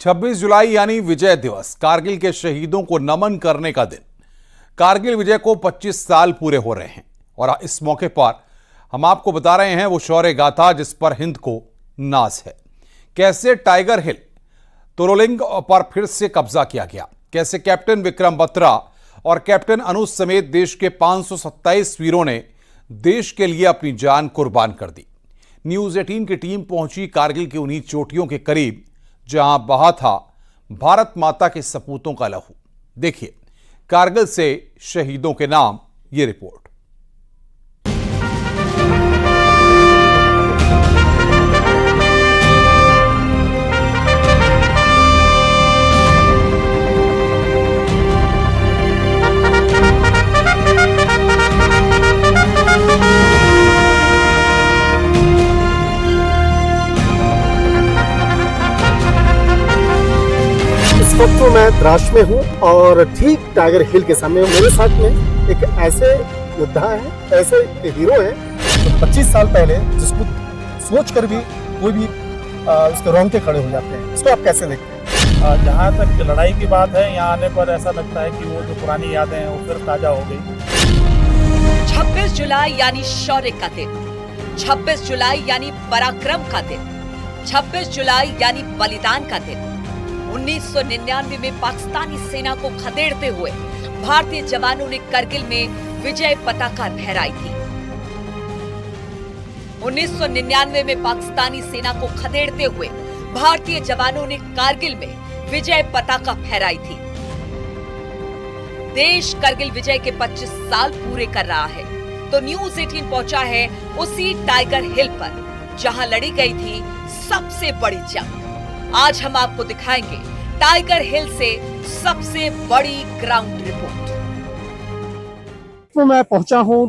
26 जुलाई यानी विजय दिवस, कारगिल के शहीदों को नमन करने का दिन। कारगिल विजय को 25 साल पूरे हो रहे हैं और इस मौके पर हम आपको बता रहे हैं वो शौर्य गाथा जिस पर हिंद को नाज है। कैसे टाइगर हिल तोरोलिंग पर फिर से कब्जा किया गया? कैसे कैप्टन विक्रम बत्रा और कैप्टन अनुज समेत देश के 527 वीरों ने देश के लिए अपनी जान कुर्बान कर दी? न्यूज़ 18 की टीम पहुँची कारगिल की उन्हीं चोटियों के करीब। जहाँ बहा था, भारत माता के सपूतों का लहू। देखिए, कारगिल से शहीदों के नाम, ये रिपोर्ट। इस वक्त तो मैं द्रास में हूँ और ठीक टाइगर हिल के सामने मेरे साथ में एक ऐसे योद्धा है ऐसे हीरो है जो 25 साल पहले जिसको सोच कर भी कोई भी आ, उसके रोंगटे खड़े हो जाते हैं। इसको आप कैसे देखते हैं? जहाँ तक लड़ाई की बात है यहाँ आने पर ऐसा लगता है कि वो जो पुरानी यादें हैं वो फिर ताज़ा हो गई। 26 जुलाई यानी शौर्य का दिन। 26 जुलाई यानी पराक्रम का दिन। 26 जुलाई यानी बलिदान का दिन। 1999 में पाकिस्तानी सेना को खदेड़ते हुए भारतीय जवानों ने करगिल में विजय पताका लहराई थी। 1999 में पाकिस्तानी सेना को खदेड़ते हुए भारतीय जवानों ने कारगिल में विजय पताका फहराई थी। देश करगिल विजय के 25 साल पूरे कर रहा है। तो न्यूज़ 18 पहुँचा है उसी टाइगर हिल पर, जहाँ लड़ी गई थी सबसे बड़ी जंग। आज हम आपको दिखाएँगे टाइगर हिल से सबसे बड़ी ग्राउंड रिपोर्ट। तो मैं पहुँचा हूँ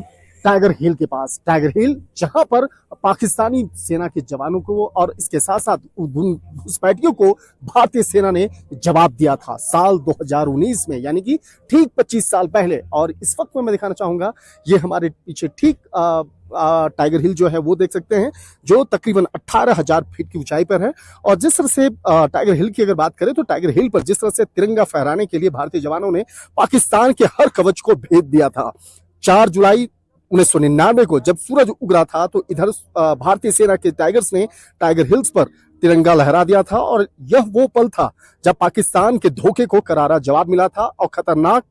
टाइगर हिल के पास। टाइगर हिल जहाँ पर पाकिस्तानी सेना के जवानों को और इसके साथ साथ घुसपैठियों को भारतीय सेना ने जवाब दिया था। साल 2019 में यानी कि ठीक 25 साल पहले। और इस वक्त में मैं दिखाना चाहूँगा ये हमारे पीछे ठीक टाइगर हिल जो है वो देख सकते हैं जो तकरीबन 18,000 फीट की ऊंचाई पर है। और जिस तरह से टाइगर हिल की अगर बात करें तो टाइगर हिल पर जिस तरह से तिरंगा फहराने के लिए भारतीय जवानों ने पाकिस्तान के हर कवच को भेद दिया था। चार जुलाई उन्नीस को, जब सूरज उगरा था तो इधर भारतीय सेना के टाइगर्स ने टाइगर हिल्स पर तिरंगा लहरा दिया था और यह वो पल था जब पाकिस्तान के धोखे को करारा जवाब मिला था और खतरनाक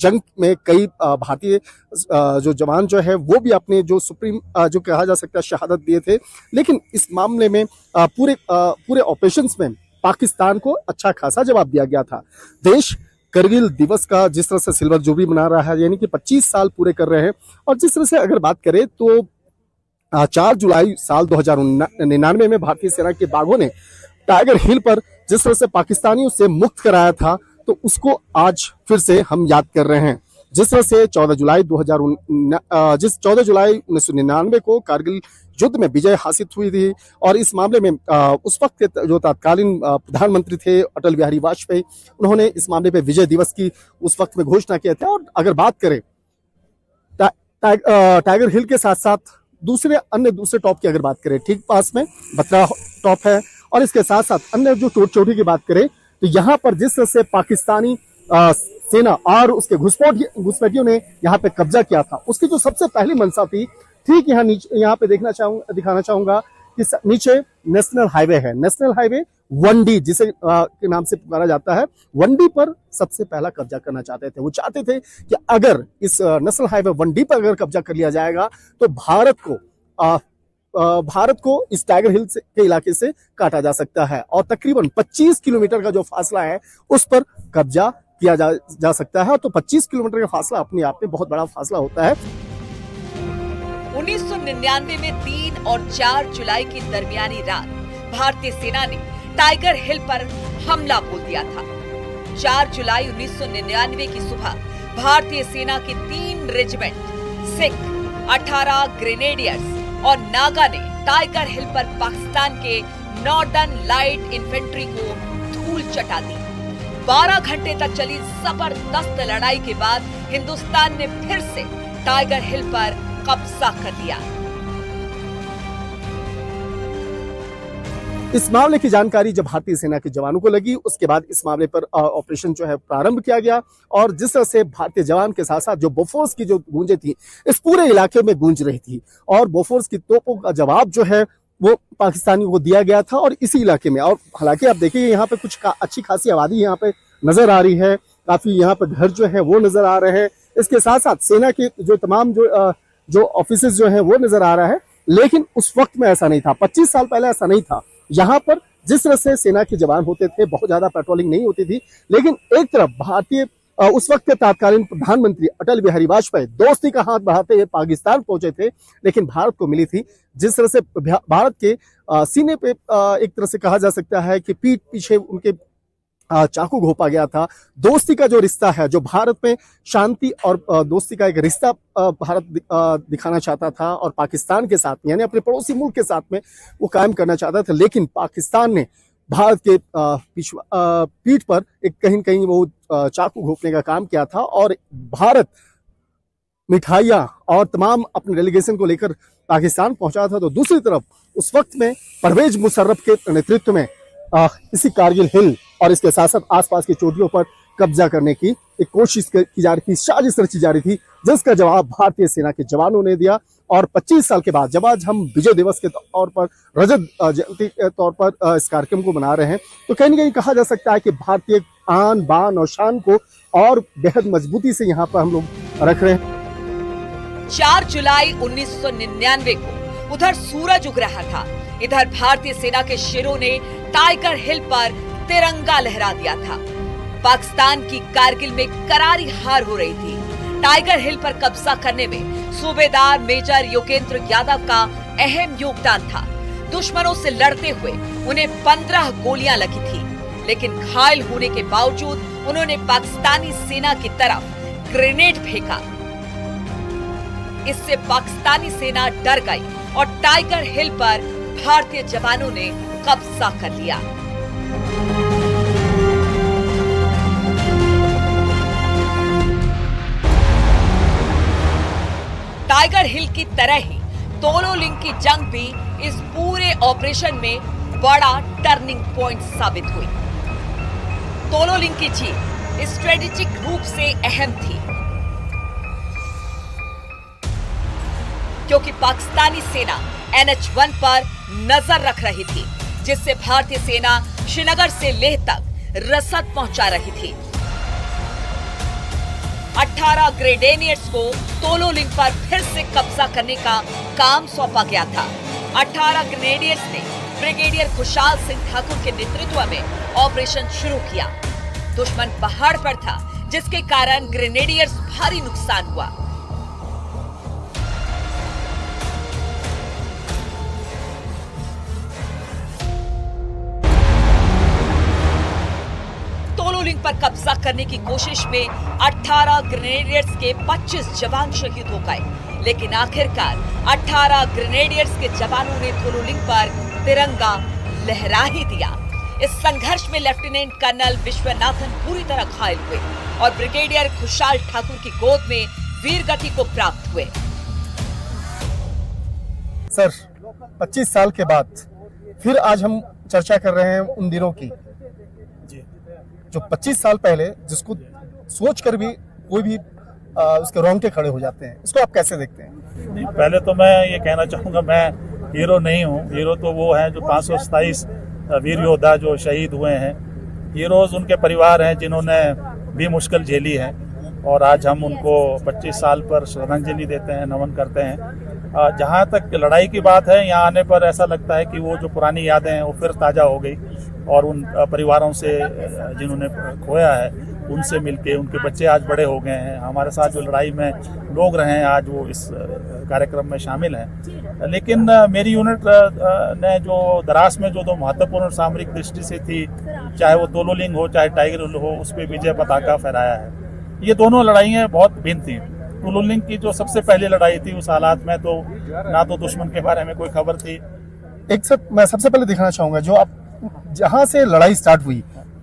जंग में कई भारतीय जो जवान जो है, वो भी अपने जो सुप्रीम जो कहा जा सकता है, शहादत दिए थे। लेकिन इस मामले में पूरे पूरे ऑपरेशंस में पाकिस्तान को अच्छा खासा जवाब दिया गया था। देश करगिल दिवस का जिस तरह से सिल्वर जुबली मना रहा है यानी कि 25 साल पूरे कर रहे हैं। और जिस तरह से अगर बात करें तो चार जुलाई साल 2099 में भारतीय सेना के बाघों ने टाइगर हिल पर जिस तरह से पाकिस्तानियों से मुक्त कराया था तो उसको आज फिर से हम याद कर रहे हैं। जिस तरह से 14 जुलाई 2000 आ, जिस 14 जुलाई उन्नीस सौ निन्यानवे को कारगिल युद्ध में विजय हासिल हुई थी। और इस मामले में उस वक्त के जो तत्कालीन प्रधानमंत्री थे अटल बिहारी वाजपेयी, उन्होंने इस मामले पे विजय दिवस की उस वक्त में घोषणा किया था। और अगर बात करें टाइगर हिल के साथ साथ दूसरे, अन्य दूसरे टॉप की अगर बात करें, ठीक पास में बत्रा टॉप है। और इसके साथ साथ अन्य जो चोट चोटी की बात करें तो यहाँ पर जिस तरह से पाकिस्तानी सेना और उसके घुसपैठ, घुसपैठियों ने यहाँ पे कब्जा किया था, उसकी जो सबसे पहली मंशा थी ठीक यहाँ नीचे यहाँ पे देखना चाहूँगा दिखाना चाहूँगा कि नीचे नेशनल हाईवे है। नेशनल हाईवे वनडी जिसे आ, के नाम से पुकारा जाता है वनडी पर सबसे पहला कब्जा करना चाहते थे। वो चाहते थे कि अगर इस नेशनल हाईवे वनडी पर अगर कब्जा कर लिया जाएगा तो भारत को आ, भारत को इस टाइगर हिल से, के इलाके से काटा जा सकता है और तकरीबन 25 किलोमीटर का जो फासला है उस पर कब्जा किया जा, जा सकता है। तो 25 किलोमीटर का फासला अपने आप में बहुत बड़ा फासला होता है। 1999 में 3 और चार जुलाई की दरमियानी रात भारतीय सेना ने टाइगर हिल पर हमला बोल दिया था। 4 जुलाई 1999 की सुबह भारतीय सेना के तीन रेजिमेंट, सिख 18 ग्रेनेडियर्स और नागा ने टाइगर हिल पर पाकिस्तान के नॉर्दर्न लाइट इन्फेंट्री को धूल चटा दी। 12 घंटे तक चली ज़बरदस्त लड़ाई के बाद हिंदुस्तान ने फिर से टाइगर हिल पर कब्जा कर लिया इस मामले की जानकारी जब भारतीय सेना के जवानों को लगी उसके बाद इस मामले पर ऑपरेशन जो है प्रारंभ किया गया और जिस तरह से भारतीय जवान के साथ साथ जो बोफोर्स की जो गूंजे थी इस पूरे इलाके में गूंज रही थी और बोफोर्स की तोपों का जवाब जो है वो पाकिस्तानियों को दिया गया था और इसी इलाके में। और हालाँकि आप देखिए यहाँ पे कुछ अच्छी खासी आबादी यहाँ पे नज़र आ रही है। काफ़ी यहाँ पे घर जो है वो नज़र आ रहे हैं। इसके साथ साथ सेना के जो तमाम जो अ, जो ऑफ़िस जो है, वो नज़र आ रहा है। लेकिन उस वक्त में ऐसा नहीं था। 25 साल पहले ऐसा नहीं था। यहाँ पर जिस तरह से सेना के जवान होते थे, बहुत ज़्यादा पेट्रोलिंग नहीं होती थी। लेकिन एक तरफ़ भारतीय उस वक्त के तत्कालीन प्रधानमंत्री अटल बिहारी वाजपेयी दोस्ती का हाथ बढ़ाते हुए पाकिस्तान पहुँचे थे, लेकिन भारत को मिली थी। जिस तरह से भारत के सीने पे एक तरह से कहा जा सकता है कि पीठ पीछे उनके चाकू घोपा गया था। दोस्ती का जो रिश्ता है, जो भारत में शांति और दोस्ती का एक रिश्ता भारत दिखाना चाहता था और पाकिस्तान के साथ यानी अपने पड़ोसी मुल्क के साथ में वो कायम करना चाहता था, लेकिन पाकिस्तान ने भारत के पीठ पर एक कहीं कहीं वो चाकू घोपने का काम किया था और भारत मिठाइयाँ और तमाम अपने डेलीगेशन को लेकर पाकिस्तान पहुँचा था। तो दूसरी तरफ़ उस वक्त में परवेज मुशर्रफ के नेतृत्व में इसी कारगिल हिल और इसके साथ साथ आसपास की चोटियों पर कब्जा करने की एक कोशिश की जा रही थी, साजिश रची जा रही थी, जिसका जवाब भारतीय सेना के जवानों ने दिया और 25 साल के बाद जब आज हम विजय दिवस के तौर पर, रजत जयंती के तौर पर इस कार्यक्रम को मना रहे हैं तो कहीं ना कहीं कहा जा सकता है कि भारतीय आन, बान और शान को और बेहद मजबूती से यहाँ पर हम लोग रख रहे हैं। चार जुलाई 1999 को उधर सूरज उग रहा था। इधर भारतीय सेना के शेरों ने टाइगर हिल पर तिरंगा लहरा दिया था। पाकिस्तान की कारगिल में करारी हार हो रही थी। टाइगर हिल पर कब्जा करने में सूबेदार मेजर योगेंद्र यादव का अहम योगदान था। दुश्मनों से लड़ते हुए उन्हें पंद्रह गोलियाँ लगी थी, लेकिन घायल होने के बावजूद उन्होंने पाकिस्तानी सेना की तरफ़ ग्रेनेड फेंका। इससे पाकिस्तानी सेना डर गई और टाइगर हिल पर भारतीय जवानों ने कब्जा कर लिया। टाइगर हिल की तरह ही तोलो लिंक की जंग भी इस पूरे ऑपरेशन में बड़ा टर्निंग पॉइंट साबित हुई। तोलो लिंक की जीत स्ट्रेटेजिक रूप से अहम थी। क्योंकि पाकिस्तानी सेना एनएच वन पर नज़र रख रही थी, जिससे भारतीय सेना श्रीनगर से लेह तक रसद पहुँचा रही थी। 18 ग्रेडेनियर्स को तोलो लिंक पर फिर से कब्जा करने का काम सौंपा गया था। 18 ग्रेनेडियर्स ने ब्रिगेडियर खुशाल सिंह ठाकुर के नेतृत्व में ऑपरेशन शुरू किया। दुश्मन पहाड़ पर था, जिसके कारण ग्रेनेडियर्स भारी नुकसान हुआ। कब्जा करने की कोशिश में 18 ग्रेनेडियर्स के 25 जवान शहीद हो गए। लेकिन आखिरकार 18 ग्रेनेडियर्स के जवानों ने तोलो लिंक पर तिरंगा लहरा ही दिया। इस संघर्ष में लेफ्टिनेंट कर्नल विश्वनाथन पूरी तरह घायल हुए और ब्रिगेडियर खुशाल ठाकुर की गोद में वीर गति को प्राप्त हुए। सर 25 साल के बाद फिर आज हम चर्चा कर रहे हैं उन दिनों की। जो 25 साल पहले जिसको सोच कर भी कोई भी आ, उसके रोंगटे खड़े हो जाते हैं इसको आप कैसे देखते हैं? पहले तो मैं ये कहना चाहूँगा मैं हीरो नहीं हूँ। हीरो तो वो हैं जो पाँच सौ सताईस वीर योद्धा जो शहीद हुए हैं। हीरोज उनके परिवार हैं जिन्होंने भी मुश्किल झेली है। और आज हम उनको 25 साल पर श्रद्धांजलि देते हैं नमन करते हैं। जहाँ तक लड़ाई की बात है, यहाँ आने पर ऐसा लगता है कि वो जो पुरानी यादें हैं, वो फिर ताज़ा हो गई और उन परिवारों से जिन्होंने खोया है, उनसे मिलके उनके बच्चे आज बड़े हो गए हैं। हमारे साथ जो लड़ाई में लोग रहे हैं, आज वो इस कार्यक्रम में शामिल हैं। लेकिन मेरी यूनिट ने जो दरास में जो दो महत्वपूर्ण सामरिक दृष्टि से थी, चाहे वो तोलोलिंग हो, चाहे टाइगर हो, उस पर विजय पताका फहराया है। ये दोनों लड़ाइयाँ बहुत भिन्न थी। तोलोलिंग की जो सबसे पहली लड़ाई थी उस हालात में तो ना तो दुश्मन के बारे में कोई खबर थी। एक सब मैं सबसे पहले देखना चाहूँगा जो आप जहाँ से लड़ाई स्टार्ट हुई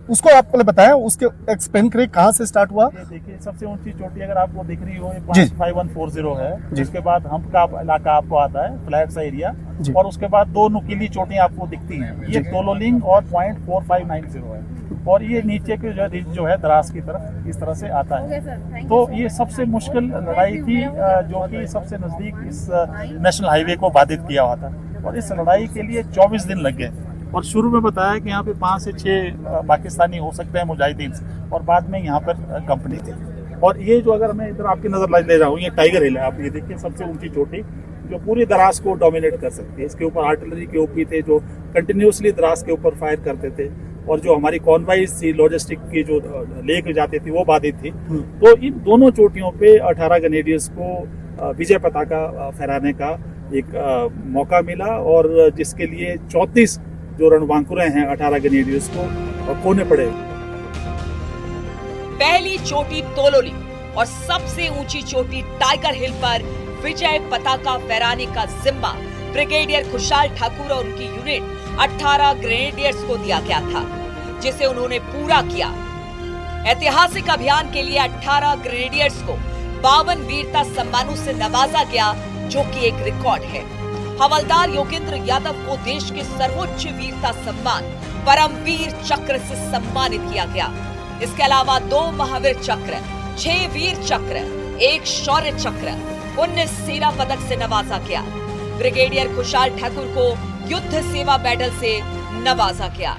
उसको आप पहले बताएँ उसके एक्सप्लेन करें कहाँ से स्टार्ट हुआ? देखिए सबसे ऊँची चोटी अगर आपको दिख रही हो। फाइव वन फोर ज़ीरो है। जी। उसके बाद हम्प का इलाका आपको आता है फ्लैट सा एरिया और उसके बाद दो नुकीली चोटियाँ आपको दिखती हैं। ये तोलोलिंग और point four five nine zero है। और ये नीचे के जो जो है दराज की तरफ़ इस तरह से आता है। तो ये सबसे मुश्किल लड़ाई थी जो कि सबसे नज़दीक इस नेशनल हाईवे को बाधित किया हुआ था। और इस लड़ाई के लिए 24 दिन लग गए। और शुरू में बताया कि यहाँ पे पाँच से छः पाकिस्तानी हो सकते हैं मुजाहिदीन और बाद में यहाँ पर कंपनी थी। और ये जो अगर मैं इधर आपकी नज़र ले रहा हूँ ये टाइगर हिल है। आप ये देखिए सबसे ऊँची चोटी जो पूरी दराज को डोमिनेट कर सकती है। इसके ऊपर आर्टिलरी के ओपी थे जो कंटिन्यूसली दराज के ऊपर फायर करते थे। और जो हमारी कॉन्वाइज थी लॉजिस्टिक की जो अ, लेके जाती थी वो बाधित थी। तो इन दोनों चोटियों पे 18 गनेडियर्स को विजय पताका फहराने का एक मौका मिला और जिसके लिए 34 जो रणबांकुरे हैं 18 गनेडियर्स को खोने पड़े। पहली चोटी तोलोली और सबसे ऊँची चोटी टाइगर हिल पर विजय पताका फहराने का जिम्मा। ब्रिगेडियर खुशाल ठाकुर और उनकी यूनिट 18 ग्रेनेडियर्स को दिया गया था, जिसे उन्होंने पूरा किया। ऐतिहासिक अभियान के लिए 18 ग्रेनेडियर्स को बावन वीरता सम्मानों से नवाजा गया, जो कि एक रिकॉर्ड है। हवलदार योगेंद्र यादव को देश के सर्वोच्च वीरता सम्मान परमवीर चक्र से सम्मानित किया गया। इसके अलावा दो महावीर चक्र, छह वीर चक्र, एक शौर्य चक्र उन्नीस सेना पदक से नवाजा गया। ब्रिगेडियर खुशाल ठाकुर को युद्ध सेवा मेडल से नवाजा गया।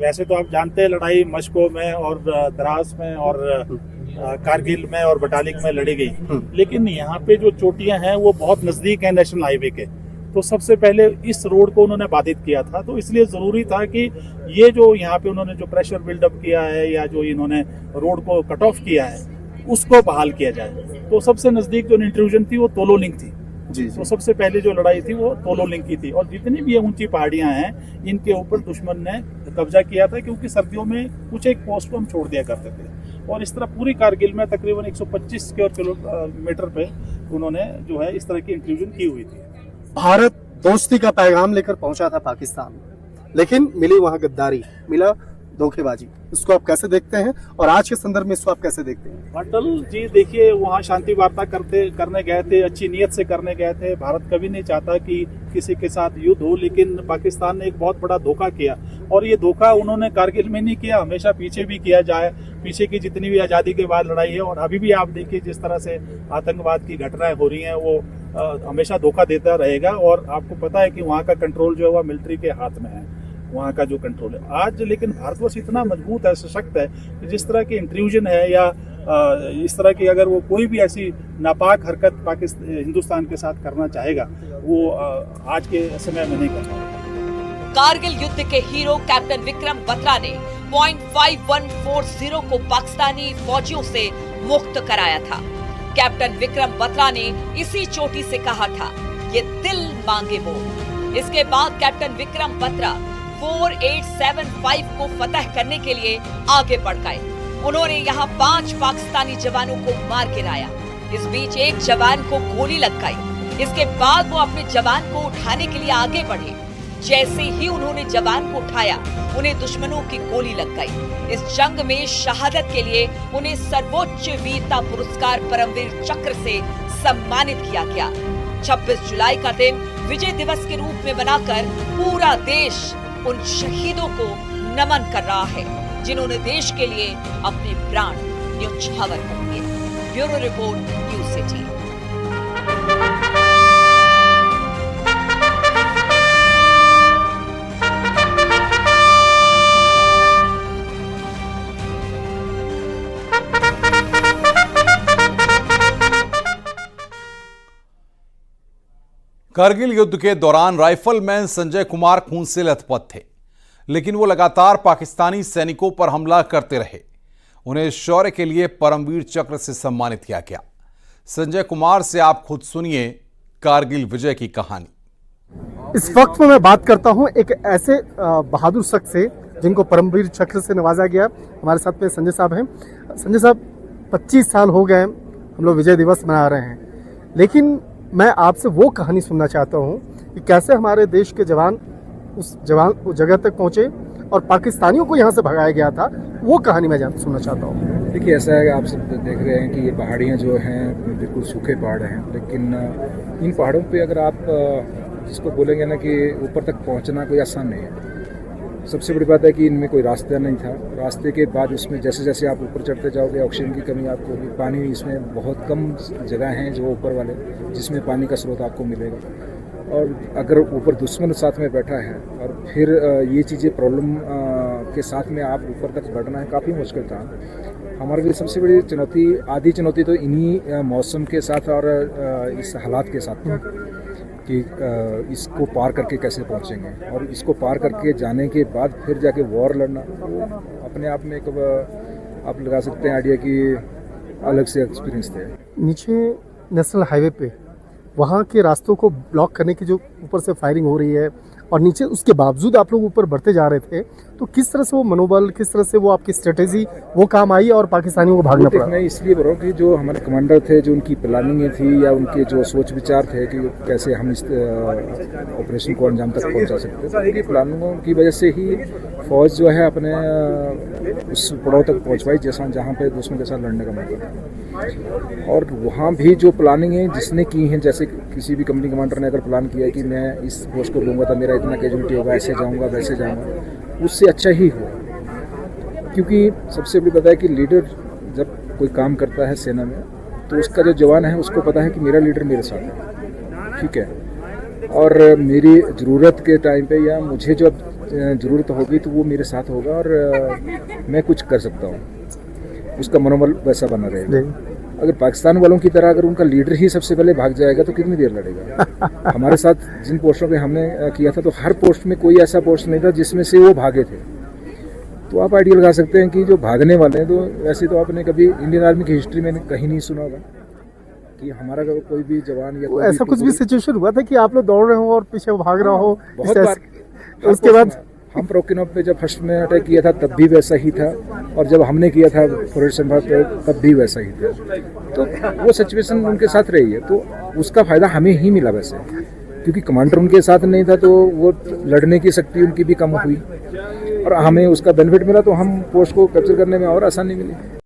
वैसे तो आप जानते हैं, लड़ाई मशको में और द्रास में और कारगिल में और बटालिक में लड़ी गई। लेकिन यहाँ पे जो चोटियाँ हैं, वो बहुत नज़दीक है नेशनल हाईवे के। तो सबसे पहले इस रोड को उन्होंने बाधित किया था। तो इसलिए ज़रूरी था कि ये जो यहाँ पे उन्होंने जो प्रेशर बिल्डअप किया है या जो इन्होंने रोड को कट ऑफ़ किया है, उसको बहाल किया जाए। तो सबसे नज़दीक जो इंट्रूजन थी, वो तोलो लिंक थी। जी तो सबसे पहले जो लड़ाई थी वो तोलो लिंक की थी। और जितनी भी ये ऊँची पहाड़ियाँ हैं इनके ऊपर दुश्मन ने कब्जा किया था क्योंकि सर्दियों में कुछ एक पोस्ट को हम छोड़ दिया करते थे। और इस तरह पूरी कारगिल में तकरीबन 125 स्क्वायर किलोमीटर पे उन्होंने जो है इस तरह की इंक्लूजन की हुई थी। भारत दोस्ती का पैगाम लेकर पहुँचा था पाकिस्तान लेकिन मिली वहाँ गद्दारी मिला धोखेबाजी। इसको आप कैसे देखते हैं और आज के संदर्भ में इसको आप कैसे देखते हैं? अटल जी, देखिए, वहाँ शांति वार्ता करते, करने गए थे, अच्छी नीयत से करने गए थे। भारत कभी नहीं चाहता कि किसी के साथ युद्ध हो, लेकिन पाकिस्तान ने एक बहुत बड़ा धोखा किया। और ये धोखा उन्होंने कारगिल में नहीं किया, हमेशा पीछे भी किया जाए। पीछे की जितनी भी आज़ादी के बाद लड़ाई है, और अभी भी आप देखिए, जिस तरह से आतंकवाद की घटनाएँ हो रही हैं, वो हमेशा धोखा देता रहेगा। और आपको पता है कि वहाँ का कंट्रोल जो है वह मिलिट्री के हाथ में है। वहाँ का जो कंट्रोल है। आज लेकिन भारतवर्ष इतना मज़बूत है, सशक्त है कि जिस तरह की इंट्रूजन है या इस तरह की अगर वो कोई भी ऐसी नापाक हरकत पाकिस्तान हिंदुस्तान के साथ करना चाहेगा, वो आज के समय में नहीं कर पाएगा। कारगिल युद्ध के हीरो कैप्टन विक्रम बत्रा ने पॉइंट को पाकिस्तानी फौजियों से मुक्त कराया था। कैप्टन विक्रम बत्रा ने इसी चोटी से कहा था, ये दिल मांगे वो इसके बाद कैप्टन विक्रम बत्रा 4875 को फतह करने के लिए आगे बढ़ गए उन्होंने यहाँ पाँच पाकिस्तानी जवानों को मार गिराया इस बीच एक जवान को गोली लग गई। इसके बाद वो अपने जवान को उठाने के लिए आगे बढ़े। जैसे ही उन्होंने जवान को उठाया, उन्हें दुश्मनों की गोली लग गई। इस जंग में शहादत के लिए उन्हें सर्वोच्च वीरता पुरस्कार परमवीर चक्र से सम्मानित किया गया। 26 जुलाई का दिन विजय दिवस के रूप में बनाकर पूरा देश उन शहीदों को नमन कर रहा है, जिन्होंने देश के लिए अपने प्राण न्यौछावर कर दिए। Bureau report, news city Kargil युद्ध के दौरान राइफलमैन संजय कुमार खून से लथपथ थे, लेकिन वो लगातार पाकिस्तानी सैनिकों पर हमला करते रहे। उन्हें शौर्य के लिए परमवीर चक्र से सम्मानित किया गया। संजय कुमार से आप खुद सुनिए कारगिल विजय की कहानी। इस वक्त में मैं बात करता हूँ एक ऐसे बहादुर शख्स से जिनको परमवीर चक्र से नवाजा गया। हमारे साथ में संजय साहब हैं। संजय साहब 25 साल हो गए हम लोग विजय दिवस मना रहे हैं। लेकिन मैं आपसे वो कहानी सुनना चाहता हूँ कि कैसे हमारे देश के जवान उस जवान, उस जगह तक पहुँचे और पाकिस्तानियों को यहाँ से भगाया गया था। वो कहानी मैं जान, सुनना चाहता हूँ। देखिए, ऐसा है आप सब देख रहे हैं कि ये पहाड़ियाँ जो हैं बिल्कुल सूखे पहाड़ हैं, लेकिन इन पहाड़ों पे अगर आप जिसको बोलेंगे ना कि ऊपर तक पहुँचना कोई आसान नहीं है। सबसे बड़ी बात है कि इनमें कोई रास्ता नहीं था। रास्ते के बाद उसमें जैसे जैसे आप ऊपर चढ़ते जाओगे, ऑक्सीजन की कमी आपको होगी। पानी इसमें बहुत कम जगह हैं जो ऊपर वाले, जिसमें पानी का स्रोत आपको मिलेगा। और अगर ऊपर दुश्मन साथ में बैठा है और फिर ये चीज़ें प्रॉब्लम के साथ में आप ऊपर तक बढ़ना है, काफ़ी मुश्किल था। हमारे लिए सबसे बड़ी चुनौती, आधी चुनौती तो इन्हीं मौसम के साथ और इस हालात के साथ कि इसको पार करके कैसे पहुँचेंगे? और इसको पार करके जाने के बाद फिर जाके वॉर लड़ना, वो अपने आप में एक आप लगा सकते हैं आइडिया कि अलग से एक्सपीरियंस थे। नीचे नेशनल हाईवे पे, वहाँ के रास्तों को ब्लॉक करने की जो ऊपर से फायरिंग हो रही है और नीचे उसके बावजूद आप लोग ऊपर बढ़ते जा रहे थे तो किस तरह से वो मनोबल किस तरह से वो आपकी स्ट्रेटेजी वो काम आई और पाकिस्तानियों को भागना पड़ा? मैं इसलिए बोल रहा हूँ कि जो हमारे कमांडर थे जो उनकी प्लानिंग थी या उनके जो सोच विचार थे कि कैसे हम इस ऑपरेशन को अंजाम तक पहुँचा सकते हैं तो उनकी प्लानिंगों की वजह से ही फौज जो है अपने उस पड़ाव तक पहुँच पाई जैसा जहाँ पे दुश्मन के साथ लड़ने का मौका था। और वहाँ भी जो प्लानिंग है, जिसने की है, जैसे किसी भी कंपनी कमांडर ने अगर प्लान किया कि मैं इस पोस्ट को लूँगा तो मेरा इतना कैजुअलिटी होगा, ऐसे जाऊँगा, वैसे जाऊँगा, उससे अच्छा ही हुआ। क्योंकि सबसे बड़ी पता है कि लीडर जब कोई काम करता है सेना में तो उसका जो जवान है, उसको पता है कि मेरा लीडर मेरे साथ है। ठीक है? और मेरी ज़रूरत के टाइम पे या मुझे जब ज़रूरत होगी तो वो मेरे साथ होगा और मैं कुछ कर सकता हूँ। उसका मनोबल वैसा बना रहेगा। अगर पाकिस्तान वालों की तरह अगर उनका लीडर ही सबसे पहले भाग जाएगा तो कितनी देर लड़ेगा? हमारे साथ जिन पोस्टों पे हमने किया था तो हर पोस्ट में कोई ऐसा पोस्ट नहीं था जिसमें से वो भागे थे। तो आप आइडिया लगा सकते हैं कि जो भागने वाले हैं तो वैसे तो आपने कभी इंडियन आर्मी की हिस्ट्री में कहीं नहीं सुना होगा कि हमारा कोई भी जवान या कोई ऐसा कुछ भी सिचुएशन हुआ था कि आप लोग दौड़ रहे हो और पीछे भाग रहा हो? बहुत बार। तरह- उसके बाद हम प्रोकिनो पे जब फ़र्स्ट में अटैक किया था, तब भी वैसा ही था। और जब हमने किया था फोरेस्ट संभाग पे तब भी वैसा ही था। तो वो सिचुएशन उनके साथ रही है। तो उसका फ़ायदा हमें ही मिला वैसे। क्योंकि कमांडर उनके साथ नहीं था तो वो लड़ने की शक्ति उनकी भी कम हुई। और हमें उसका बेनिफिट मिला तो हम पोस्ट को कैप्चर करने में और आसानी मिली।